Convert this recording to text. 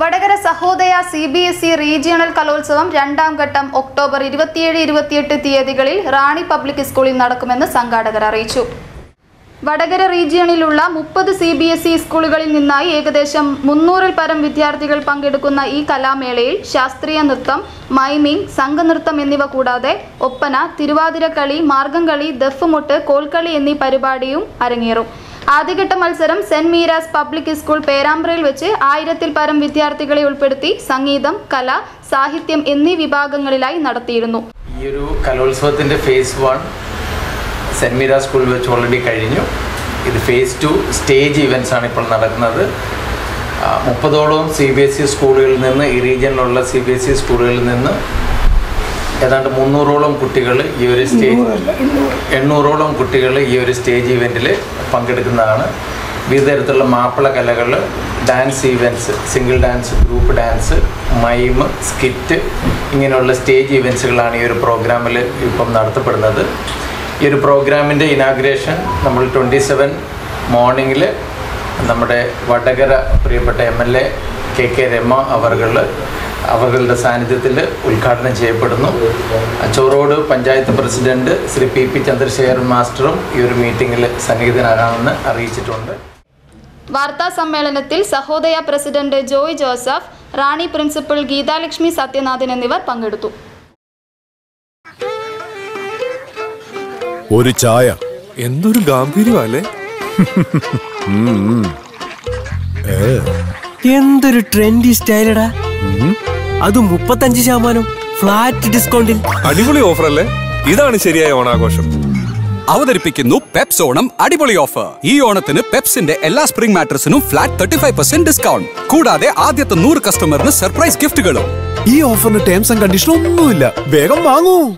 Vadakara Sahodaya C B S E regional കലോത്സവം രണ്ടാം ഘട്ടം ഒക്ടോബർ ഇരുപത്തിയേഴ് ഇരുപത്തിയെട്ട് തീയതികളിൽ റാണി പബ്ലിക് സ്കൂളിൽ നടക്കുമെന്ന് സംഘാടകർ അറിയിച്ചു. വടകര റീജിയണിലുള്ള മുപ്പത് സി ബി എസ് ഇ സ്കൂളുകളിൽ നിന്നായി ഏകദേശം മുന്നൂറിൽ പരം വിദ്യാർത്ഥികൾ പങ്കെടുക്കുന്ന ഈ കലാമേളയിൽ ശാസ്ത്രീയ നൃത്തം മൈമിംഗ് സംഘനൃത്തം എന്നിവ കൂടാതെ ഒപ്പന തിരുവാതിരക്കളി മാർഗംകളി ദഫ്മുട്ട് കോൽക്കളി എന്നീ പരിപാടിയും അരങ്ങേറും. ആദ്യഘട്ട മത്സരം സെന്റ് മീരാസ് പബ്ലിക് സ്കൂൾ പേരാമ്പ്രയിൽ വെച്ച് ആയിരത്തിൽ പരം വിദ്യാർത്ഥികളെ ഉൾപ്പെടുത്തി സംഗീതം കല സാഹിത്യം എന്നീ വിഭാഗങ്ങളിലായി നടത്തിയിരുന്നു. ഈ ഒരു കലോത്സവത്തിന്റെ ഫേസ് വൺ സെന്റ് മീരാ സ്കൂളിൽ വെച്ച് ഓൾറെഡി കഴിഞ്ഞു. ഇത് ഫേസ് ടു സ്റ്റേജ് ഇവൻസ് ആണ് ഇപ്പോൾ നടക്കുന്നത്. മുപ്പതോളം സി ബി എസ് ഇ സ്കൂളുകളിൽ നിന്ന് ഈ റീജിയനിലുള്ള സി ബി എസ് ഇ സ്കൂളുകളിൽ നിന്ന് ഏതാണ്ട് മുന്നൂറോളം കുട്ടികൾ ഈ ഒരു സ്റ്റേജ് എണ്ണൂറോളം കുട്ടികൾ ഈ ഒരു സ്റ്റേജ് ഇവന്റിൽ പങ്കെടുക്കുന്നതാണ്. വിവിധ തരത്തിലുള്ള മാപ്പിള കലകൾ dance events single dance group dance mime skit ഇങ്ങനെയുള്ള സ്റ്റേജ് ഇവന്റ്സുകളാണ് ഈ ഒരു പ്രോഗ്രാമിൽ ഇപ്പം നടത്തപ്പെടുന്നത്. ഈ ഒരു പ്രോഗ്രാമിന്റെ ഇനാഗ്രേഷൻ നമ്മൾ ട്വന്റി സെവൻ മോർണിംഗിൽ നമ്മുടെ വടകര പ്രിയപ്പെട്ട M L A K K Rama അവർകൾ അവരുടെ സാന്നിധ്യത്തിൽ ഉദ്ഘാടനം ചെയ്യപ്പെടുന്നു. Chorode panchayat president Shri P P Chandrasekharan മാസ്റ്ററും ഈ ഒരു മീറ്റിംഗിൽ സന്നിഹിതനാകാമെന്ന് അറിയിച്ചിട്ടുണ്ട്. വാർത്താ സമ്മേളനത്തിൽ സഹോദയ പ്രസിഡന്റ് ജോയ് ജോസഫ് റാണി പ്രിൻസിപ്പൽ ഗീതാലക്ഷ്മി സത്യനാഥൻ എന്നിവർ പങ്കെടുത്തു. ഒരു ചായ. എന്തൊരു ഗാംഭീര്യമല്ലേ? എന്തൊരു ട്രെൻഡി സ്റ്റൈലടാ അത് മുപ്പത്തഞ്ച് ശതമാനം ഫ്ലാറ്റ് ഡിസ്കൗണ്ടിൽ. അടിപൊളി ഓഫർ അല്ലേ ഇതാണ് ശരിയായ ഓണാഘോഷം. അവതരിപ്പിക്കുന്നു പെപ്സ് ഓണം അടിപൊളി ഓഫർ. ഈ ഓണത്തിന് പെപ്സിന്റെ എല്ലാ spring മാട്രസിനും flat thirty five percent discount. കൂടാതെ ആദ്യത്തെ നൂറ് കസ്റ്റമറിന് സർപ്രൈസ് ഗിഫ്റ്റുകളും. ഈ ഓഫറിന് ടേംസ് ആൻഡ് കണ്ടീഷൻ ഒന്നുമില്ല. വേഗം വാങ്ങൂ.